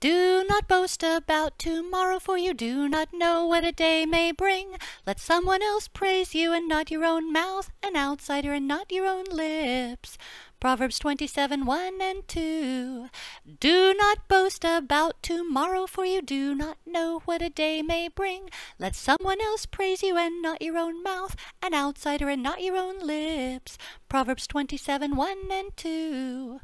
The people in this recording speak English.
Do not boast about tomorrow, for you do not know what a day may bring. Let someone else praise you and not your own mouth, an outsider and not your own lips. Proverbs 27 1 and 2. Do not boast about tomorrow, for you do not know what a day may bring. Let someone else praise you and not your own mouth, an outsider and not your own lips. Proverbs 27 1 and 2.